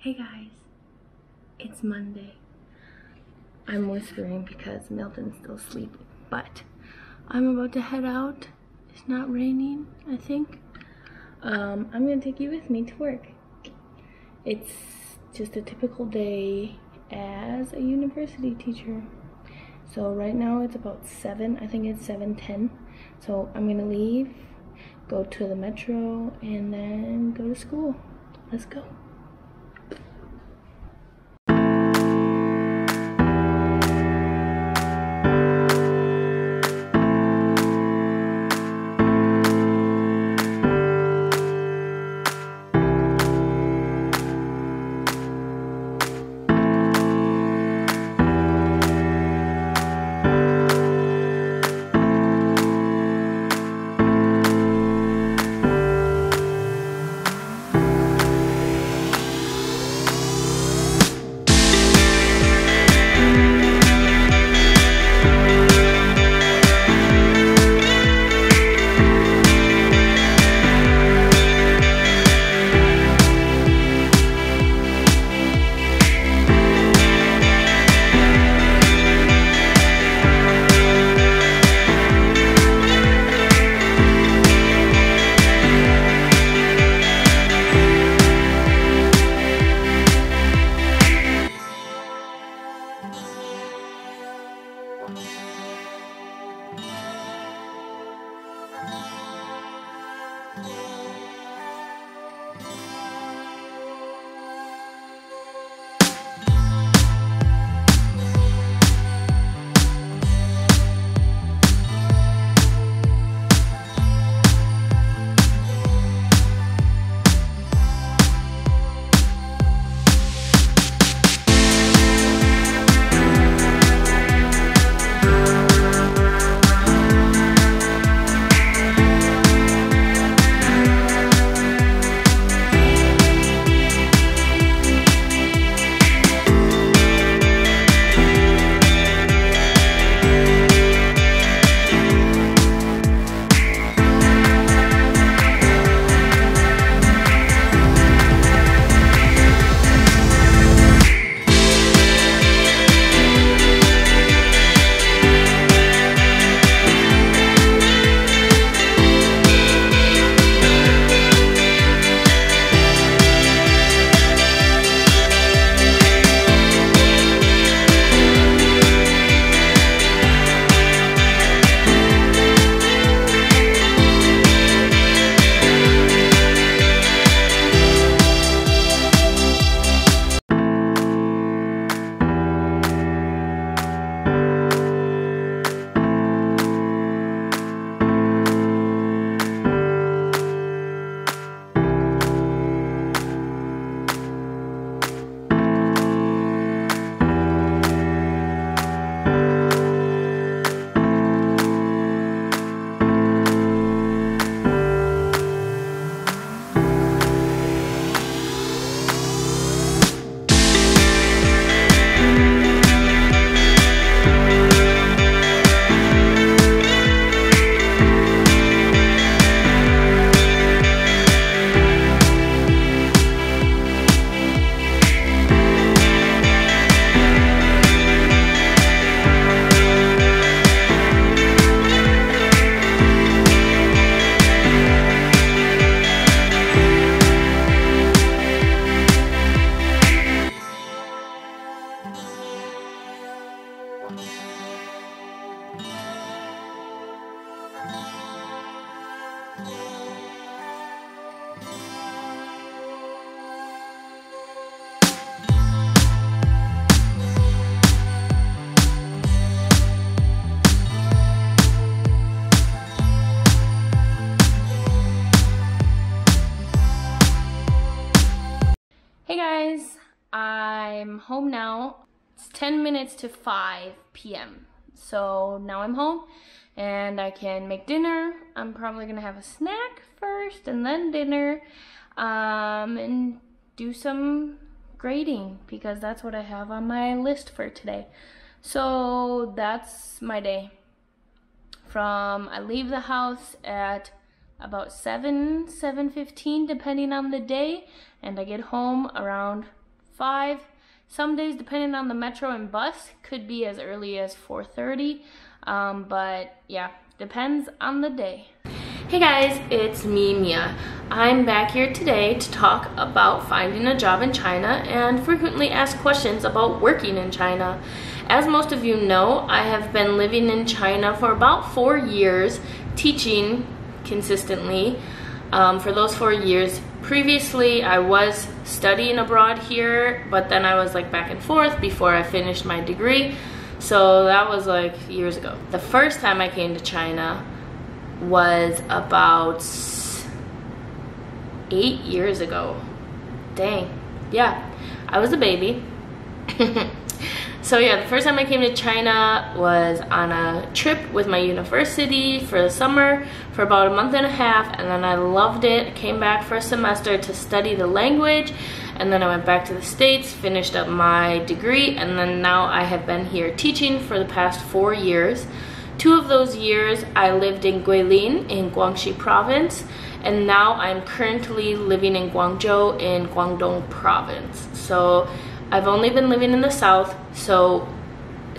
Hey guys, it's Monday. I'm whispering because Milton's still sleeping, but I'm about to head out. It's not raining, I think. Um, I'm gonna take you with me to work. It's just a typical day as a university teacher. So right now it's about 7, I think it's 7.10. So I'm gonna leave, go to the metro, and then go to school. Let's go. Home now. It's 10 minutes to 5 p.m. So now I'm home and I can make dinner. I'm probably gonna have a snack first and then dinner um, and do some grading because that's what I have on my list for today. So that's my day. From I leave the house at about 7 7:15 depending on the day and I get home around 5. Some days, depending on the metro and bus, could be as early as 4.30. Um, but yeah, depends on the day. Hey guys, it's me, Mia. I'm back here today to talk about finding a job in China and frequently asked questions about working in China. As most of you know, I have been living in China for about four years, teaching consistently um, for those four years. Previously, I was studying abroad here, but then I was like back and forth before I finished my degree. So that was like years ago. The first time I came to China, was about eight years ago. Dang. Yeah, I was a baby. so yeah, the first time I came to China was on a trip with my university for the summer for about a month and a half and then I loved it. Came back for a semester to study the language and then I went back to the States, finished up my degree and then now I have been here teaching for the past four years. Two of those years I lived in Guilin in Guangxi province and now I'm currently living in Guangzhou in Guangdong province. So I've only been living in the south so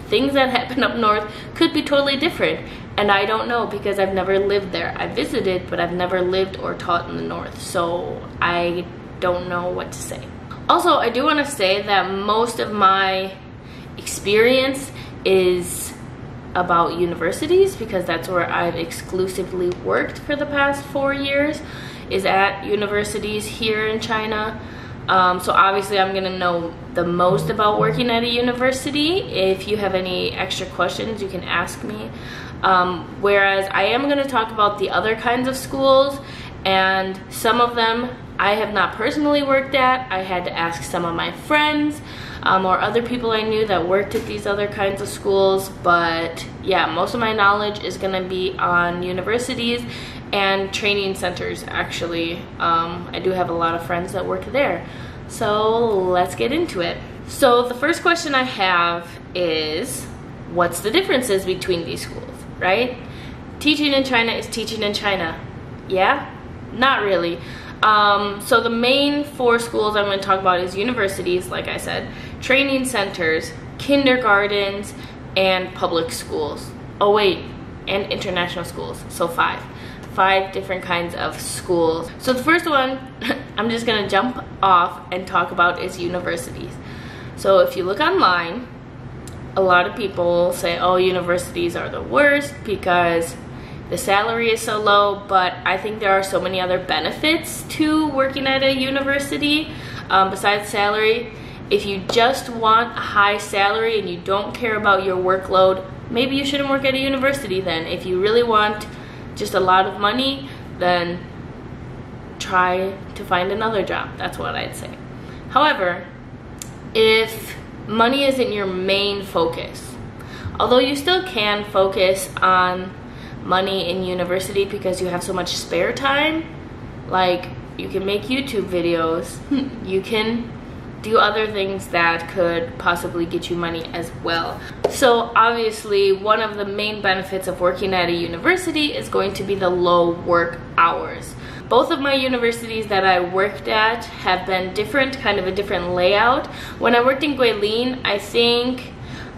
things that happen up north could be totally different and I don't know because I've never lived there. I visited but I've never lived or taught in the north so I don't know what to say. Also I do want to say that most of my experience is about universities because that's where I've exclusively worked for the past four years is at universities here in China. Um, so obviously I'm gonna know the most about working at a university. If you have any extra questions, you can ask me. Um, whereas I am gonna talk about the other kinds of schools and some of them I have not personally worked at. I had to ask some of my friends um, or other people I knew that worked at these other kinds of schools. But yeah, most of my knowledge is to be on universities and training centers actually. Um, I do have a lot of friends that work there. So let's get into it. So the first question I have is what's the differences between these schools, right? Teaching in China is teaching in China. Yeah? Not really. Um, so the main four schools I'm going to talk about is universities, like I said, training centers, kindergartens, and public schools. Oh wait, and international schools, so five. Five different kinds of schools. So the first one I'm just gonna jump off and talk about is universities. So if you look online, a lot of people say, oh, universities are the worst because the salary is so low, but I think there are so many other benefits to working at a university um, besides salary. If you just want a high salary and you don't care about your workload, maybe you shouldn't work at a university then. If you really want just a lot of money, then try to find another job. That's what I'd say. However, if money isn't your main focus, although you still can focus on money in university because you have so much spare time. Like, you can make YouTube videos, hmm. you can do other things that could possibly get you money as well. So obviously one of the main benefits of working at a university is going to be the low work hours. Both of my universities that I worked at have been different, kind of a different layout. When I worked in Guilin, I think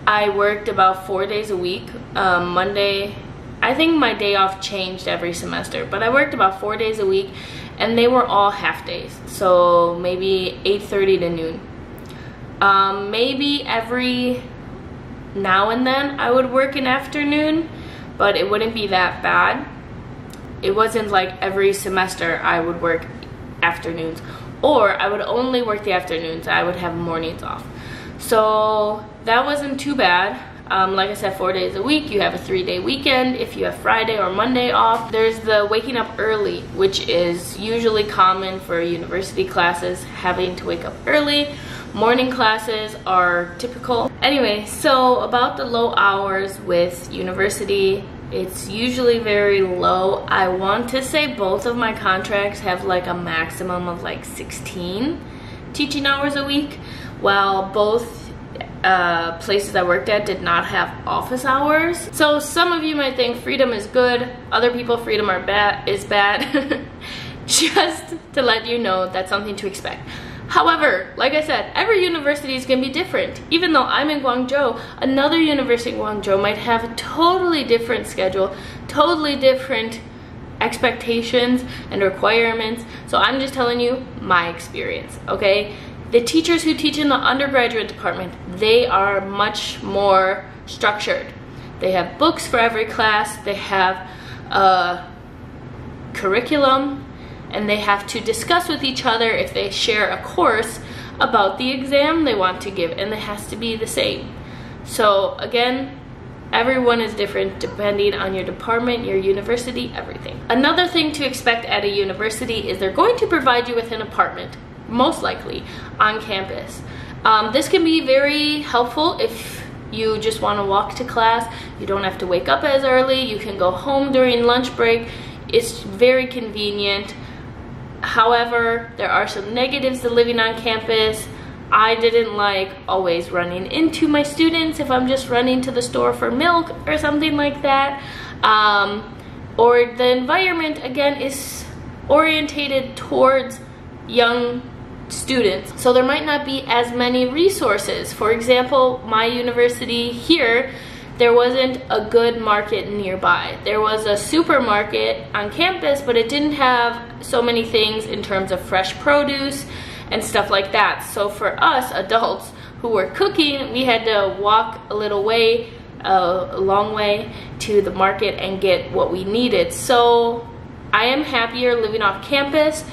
I worked about four days a week, um, Monday, I think my day off changed every semester, but I worked about four days a week and they were all half days. So maybe 8.30 to noon. Um, maybe every now and then I would work an afternoon, but it wouldn't be that bad. It wasn't like every semester I would work afternoons or I would only work the afternoons. I would have mornings off. So that wasn't too bad. Um, like I said, four days a week. You have a three day weekend if you have Friday or Monday off. There's the waking up early, which is usually common for university classes, having to wake up early. Morning classes are typical. Anyway, so about the low hours with university, it's usually very low. I want to say both of my contracts have like a maximum of like 16 teaching hours a week, while both uh, places I worked at did not have office hours. So some of you might think freedom is good, other people freedom are bad is bad. Just to let you know that's something to expect. However, like I said, every university is going to be different. Even though I'm in Guangzhou, another university in Guangzhou might have a totally different schedule, totally different expectations and requirements. So I'm just telling you my experience, okay? The teachers who teach in the undergraduate department, they are much more structured. They have books for every class, they have a curriculum, and they have to discuss with each other if they share a course about the exam they want to give, and it has to be the same. So again, Everyone is different depending on your department, your university, everything. Another thing to expect at a university is they're going to provide you with an apartment, most likely, on campus. Um, this can be very helpful if you just want to walk to class. You don't have to wake up as early. You can go home during lunch break. It's very convenient. However, there are some negatives to living on campus. I didn't like always running into my students if I'm just running to the store for milk or something like that. Um, or the environment, again, is orientated towards young students. So there might not be as many resources. For example, my university here, there wasn't a good market nearby. There was a supermarket on campus, but it didn't have so many things in terms of fresh produce and stuff like that. So for us adults who were cooking, we had to walk a little way, a long way to the market and get what we needed. So I am happier living off campus.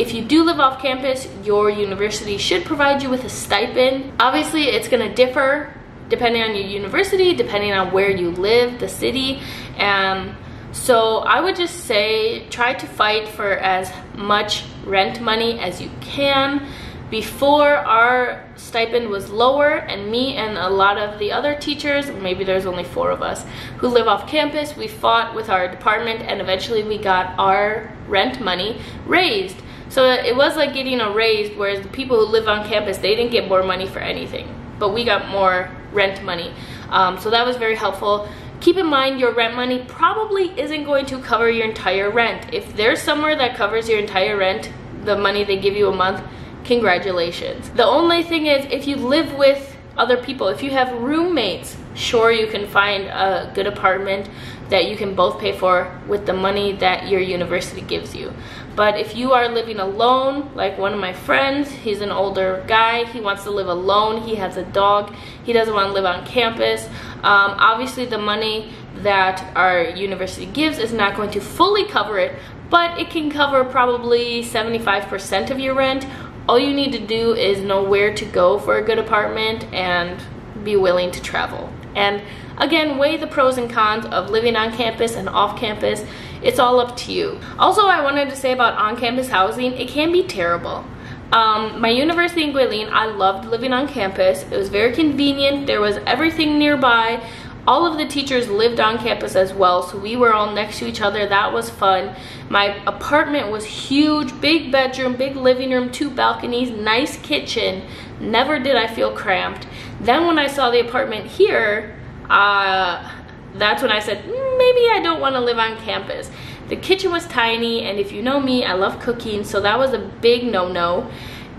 If you do live off campus, your university should provide you with a stipend. Obviously, it's gonna differ depending on your university, depending on where you live, the city, and so I would just say try to fight for as much rent money as you can. Before our stipend was lower and me and a lot of the other teachers, maybe there's only four of us, who live off campus, we fought with our department and eventually we got our rent money raised. So it was like getting a raise, whereas the people who live on campus, they didn't get more money for anything, but we got more rent money. Um, so that was very helpful. Keep in mind your rent money probably isn't going to cover your entire rent. If there's somewhere that covers your entire rent, the money they give you a month, congratulations. The only thing is if you live with other people, if you have roommates, sure you can find a good apartment that you can both pay for with the money that your university gives you. But if you are living alone, like one of my friends, he's an older guy, he wants to live alone, he has a dog, he doesn't want to live on campus. Um, obviously the money that our university gives is not going to fully cover it, but it can cover probably 75% of your rent. All you need to do is know where to go for a good apartment and be willing to travel. And again, weigh the pros and cons of living on campus and off campus. It's all up to you. Also, I wanted to say about on-campus housing, it can be terrible. Um, my university in Guilin, I loved living on campus. It was very convenient. There was everything nearby. All of the teachers lived on campus as well, so we were all next to each other. That was fun. My apartment was huge, big bedroom, big living room, two balconies, nice kitchen. Never did I feel cramped. Then when I saw the apartment here, uh, that's when I said, mm, maybe I don't want to live on campus. The kitchen was tiny, and if you know me, I love cooking, so that was a big no-no.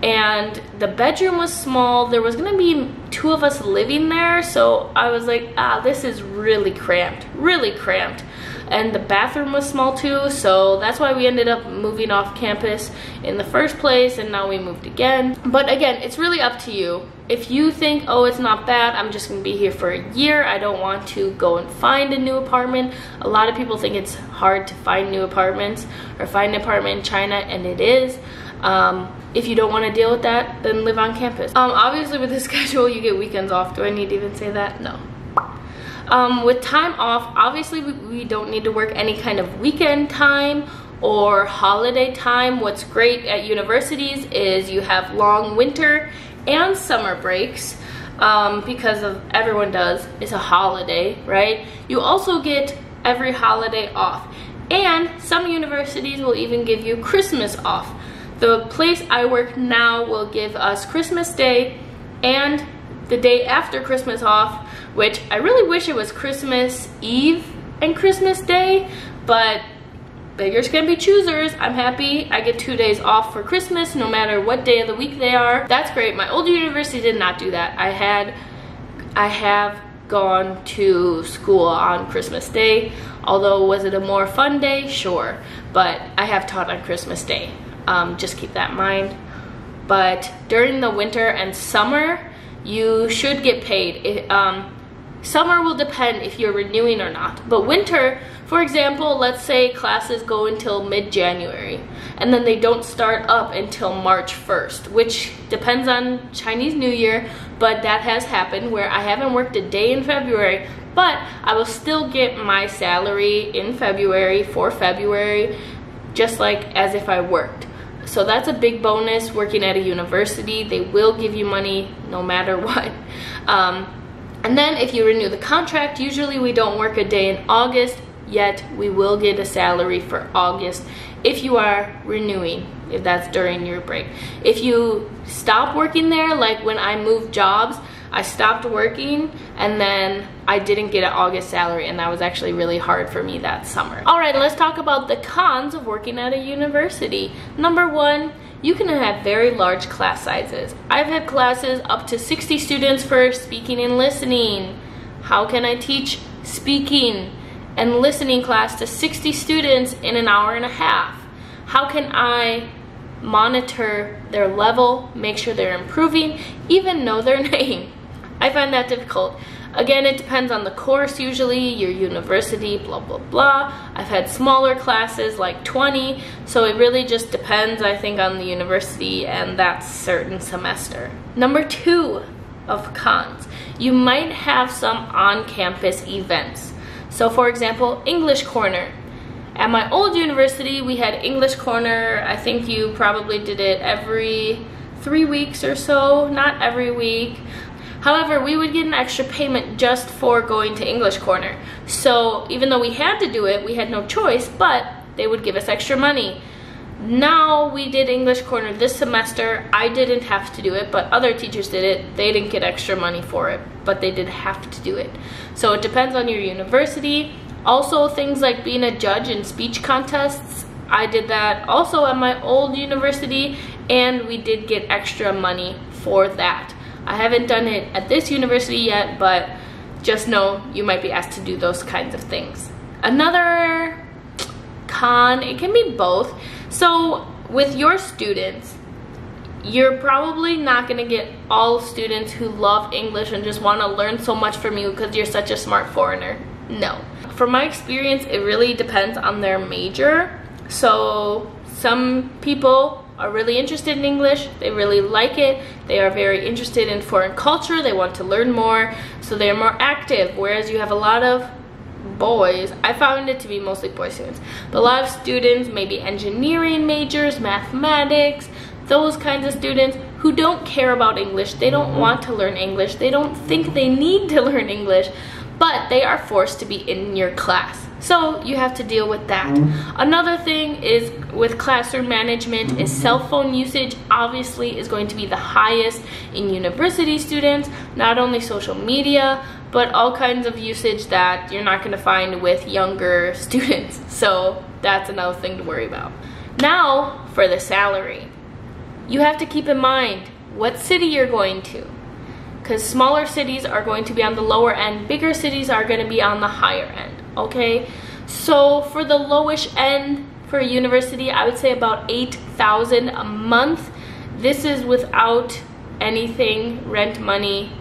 And the bedroom was small. There was gonna be two of us living there, so I was like, ah, this is really cramped, really cramped and the bathroom was small too so that's why we ended up moving off campus in the first place and now we moved again. But again it's really up to you. If you think oh it's not bad i'm just gonna be here for a year i don't want to go and find a new apartment. A lot of people think it's hard to find new apartments or find an apartment in china and it is. Um, if you don't want to deal with that then live on campus. Um, obviously with the schedule you get weekends off. Do i need to even say that? No um, with time off, obviously we, we don't need to work any kind of weekend time or holiday time. What's great at universities is you have long winter and summer breaks um, because of everyone does. It's a holiday, right? You also get every holiday off. And some universities will even give you Christmas off. The place I work now will give us Christmas Day and the day after Christmas off, which I really wish it was Christmas Eve and Christmas Day, but beggars can be choosers. I'm happy I get two days off for Christmas no matter what day of the week they are. That's great. My old university did not do that. I had, I have gone to school on Christmas Day. Although, was it a more fun day? Sure. But I have taught on Christmas Day. Um, just keep that in mind. But during the winter and summer, you should get paid. It, um, summer will depend if you're renewing or not. But winter, for example, let's say classes go until mid-January and then they don't start up until March 1st, which depends on Chinese New Year, but that has happened where I haven't worked a day in February, but I will still get my salary in February for February, just like as if I worked. So that's a big bonus working at a university. They will give you money no matter what. Um, and then if you renew the contract, usually we don't work a day in August yet we will get a salary for August if you are renewing if that's during your break if you stop working there like when I moved jobs I stopped working and then I didn't get an August salary and that was actually really hard for me that summer. All right, let's talk about the cons of working at a university. Number one, you can have very large class sizes. I've had classes up to 60 students for speaking and listening. How can I teach speaking and listening class to 60 students in an hour and a half? How can I monitor their level, make sure they're improving, even know their name? I find that difficult. Again, it depends on the course usually, your university, blah, blah, blah. I've had smaller classes, like 20, so it really just depends, I think, on the university and that certain semester. Number two of cons, you might have some on-campus events. So for example, English Corner. At my old university, we had English Corner. I think you probably did it every three weeks or so, not every week. However, we would get an extra payment just for going to English Corner. So even though we had to do it, we had no choice, but they would give us extra money. Now we did English Corner this semester. I didn't have to do it, but other teachers did it. They didn't get extra money for it, but they did have to do it. So it depends on your university. Also, things like being a judge in speech contests. I did that also at my old university, and we did get extra money for that. I haven't done it at this university yet, but just know you might be asked to do those kinds of things. Another con, it can be both. So with your students, you're probably not going to get all students who love English and just want to learn so much from you because you're such a smart foreigner. No. From my experience, it really depends on their major. So some people are really interested in English, they really like it, they are very interested in foreign culture, they want to learn more, so they're more active, whereas you have a lot of boys, I found it to be mostly boy students, but a lot of students, maybe engineering majors, mathematics, those kinds of students who don't care about English, they don't mm-hmm. want to learn English, they don't think they need to learn English, but they are forced to be in your class. So you have to deal with that. Mm-hmm. Another thing is with classroom management is mm-hmm. cell phone usage obviously is going to be the highest in university students, not only social media, but all kinds of usage that you're not going to find with younger students. So that's another thing to worry about. Now for the salary. You have to keep in mind what city you're going to because smaller cities are going to be on the lower end, bigger cities are going to be on the higher end, okay? So for the lowish end for a university, I would say about 8,000 a month. This is without anything, rent money,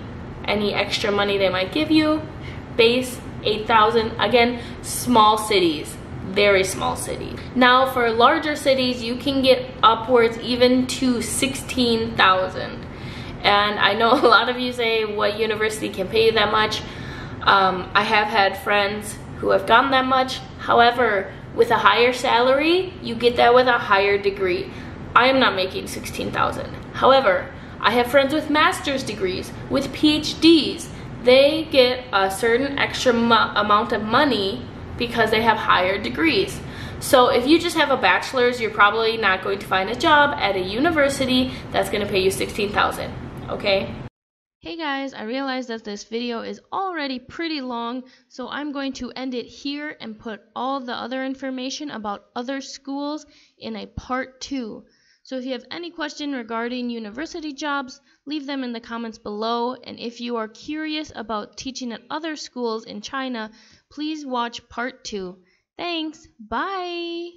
any extra money they might give you. Base 8,000. Again, small cities, very small cities. Now for larger cities, you can get upwards even to 16,000. And I know a lot of you say what university can pay you that much. Um, I have had friends who have gotten that much. However, with a higher salary, you get that with a higher degree. I am not making 16,000. However, I have friends with master's degrees, with PhDs. They get a certain extra amount of money because they have higher degrees. So if you just have a bachelor's, you're probably not going to find a job at a university that's going to pay you 16,000, okay? Hey guys, I realize that this video is already pretty long, so I'm going to end it here and put all the other information about other schools in a part 2. So if you have any question regarding university jobs, leave them in the comments below, and if you are curious about teaching at other schools in China, please watch part 2. Thanks, bye!